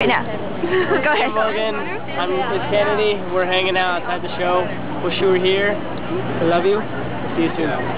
Right now. Go ahead. I'm Logan. I'm with Kennedy. We're hanging out outside the show. Wish you were here. I love you. See you soon.